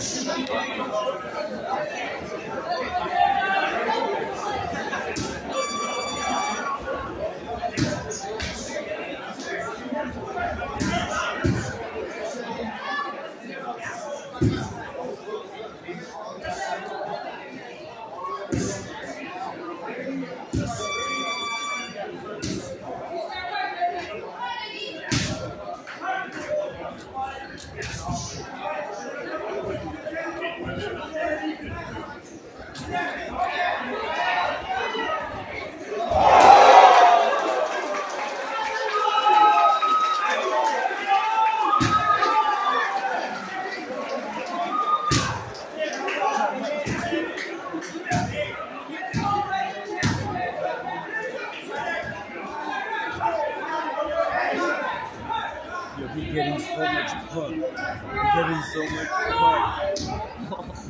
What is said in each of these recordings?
Yo, he getting so much pump. He getting so much pump.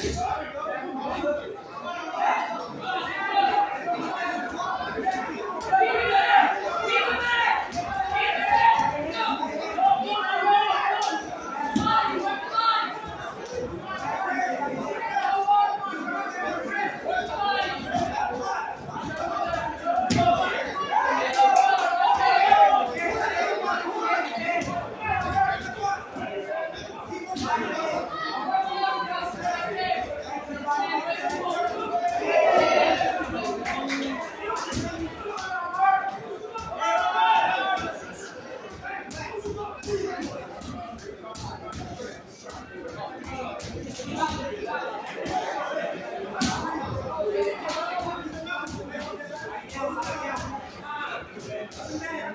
Hey,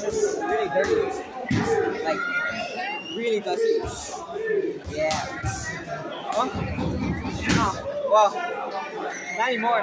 just really dirty. Like, really dusty. Yeah. Huh? Oh, well, not anymore.